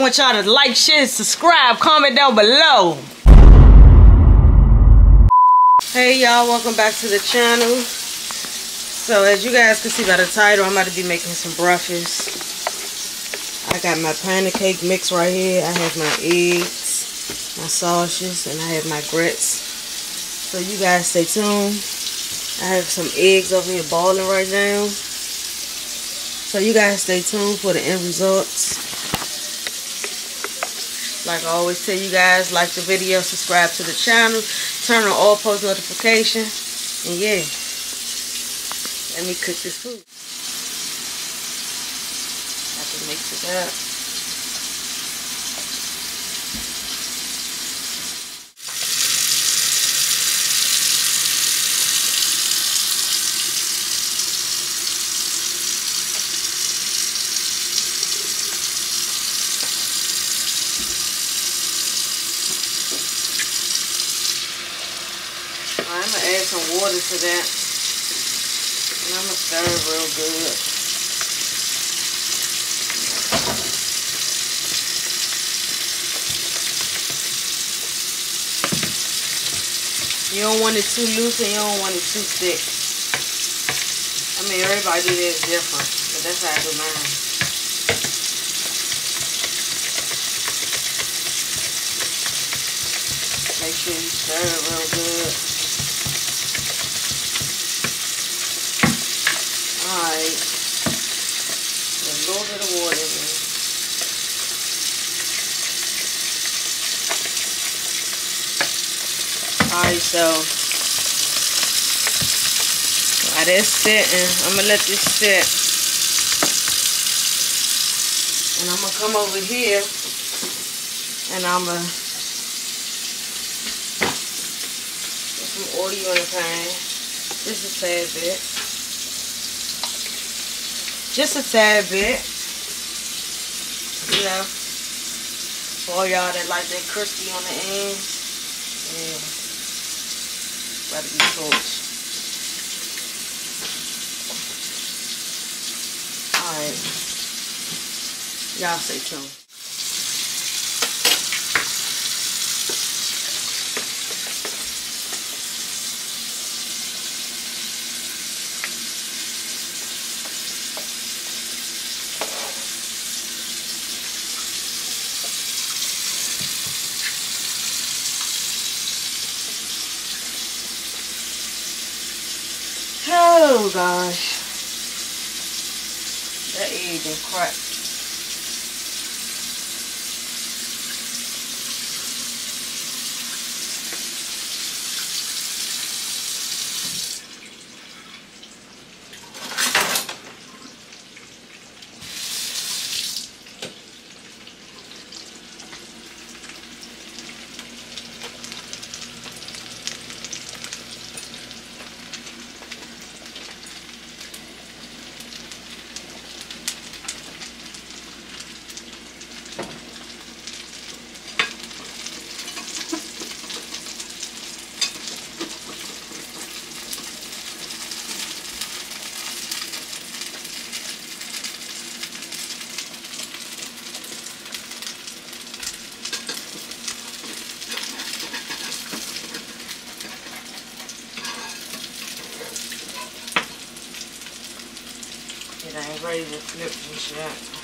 want y'all to like, share, subscribe, comment down below. Hey y'all, welcome back to the channel. So as you guys can see by the title, I'm about to be making some breakfast. I got my pancake mix right here. I have my eggs, my sausages, and I have my grits. So you guys stay tuned. I have some eggs over here boiling right now. So you guys stay tuned for the end results. Like I always tell you guys, like the video, subscribe to the channel, turn on all post notifications, and yeah, let me cook this food. I can mix it up. I'm going to add some water to that. And I'm going to stir it real good. You don't want it too loose and you don't want it too thick. I mean, everybody this different, but that's how I do mine. Make sure you stir it real good. Alright. A little bit of water in there. Alright, so while that's sitting, I'm gonna let this sit. And I'm gonna come over here and I'm gonna put some oil in the pan. Just a tad bit. Just a tad bit. You know. For all y'all that like that crispy on the ends. Yeah. Gotta be torched. Alright. Y'all stay tuned. Gosh. That egg been cracked. It ain't ready to flip just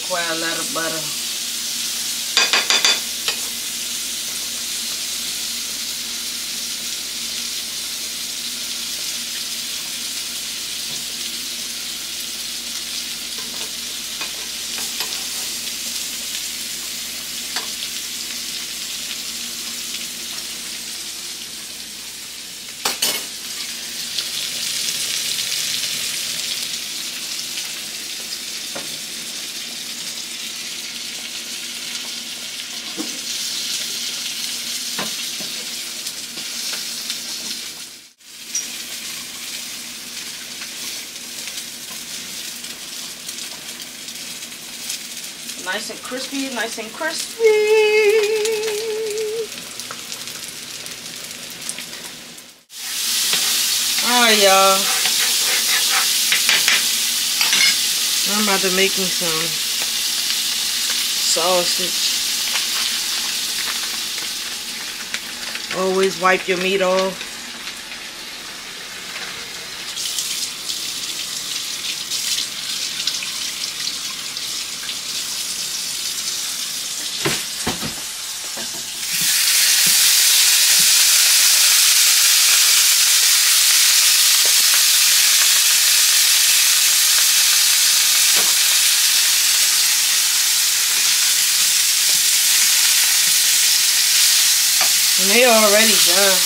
require a lot of butter. Nice and crispy, nice and crispy. Alright, y'all. I'm about to make me some sausage. Always wipe your meat off. They already done.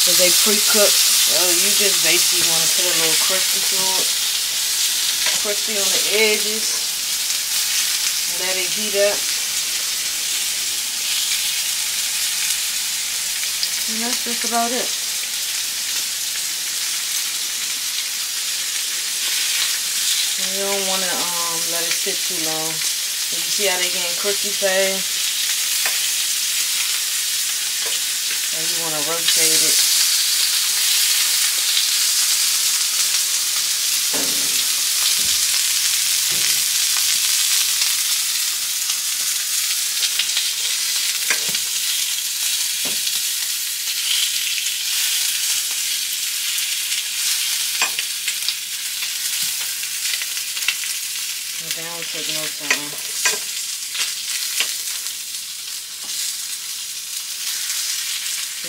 Because they pre-cooked. So you just basically want to put a little crispy to it. Crispy on the edges. Let it heat up. And that's just about it. And you don't want to um, let it sit too long. you see how they getting crispy fast? And you want to rotate it. Down take no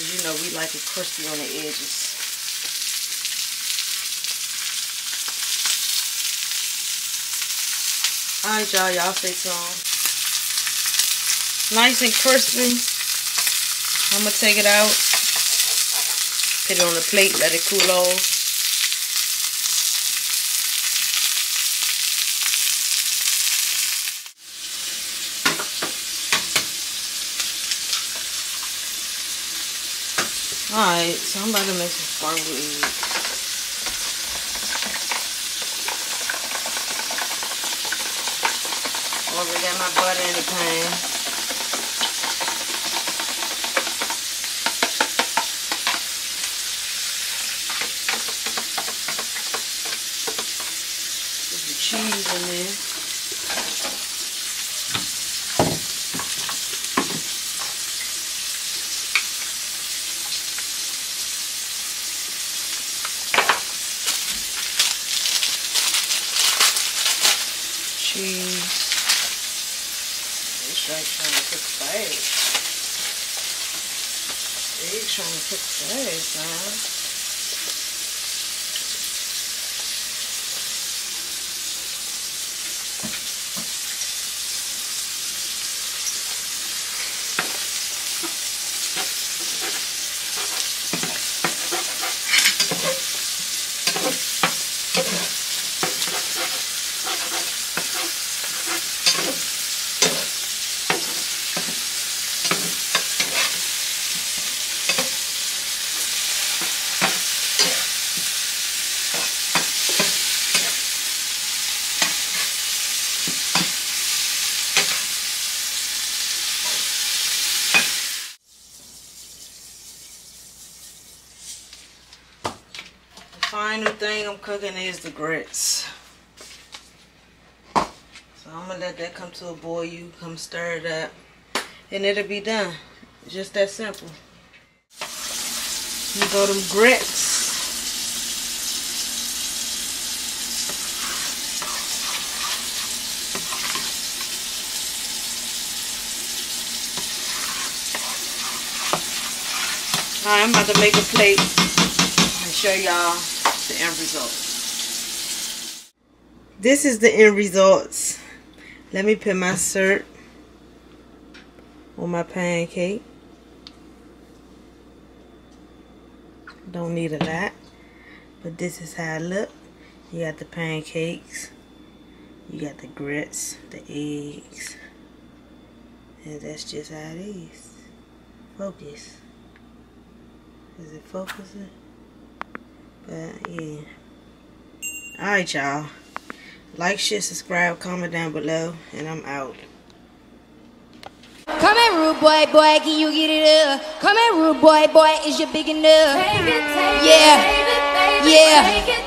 Because you know we like it crispy on the edges. Alright y'all, y'all stay tuned. Nice and crispy. I'm going to take it out. Put it on the plate, let it cool off. Alright, so I'm about to make some scrambled eggs. Already got my butter in the pan. Put the cheese in there. Trying to cook fast, man. Final thing I'm cooking is the grits. So I'm to let that come to a boil. You come stir it up. And it'll be done. Just that simple. You go them grits. I'm about to make a plate and show y'all the end result. This is the end results. Let me put my syrup on my pancake. Don't need a lot. But this is how it look. You got the pancakes. You got the grits, the eggs. And that's just how it is. Focus. Is it focusing? But yeah. Alright, y'all. Like, share, subscribe, comment down below, and I'm out. Come here, rude boy, boy, can you get it up? Come here, rude boy, boy, is you big enough? Take it, take Yeah. it, baby, baby, Yeah. take it,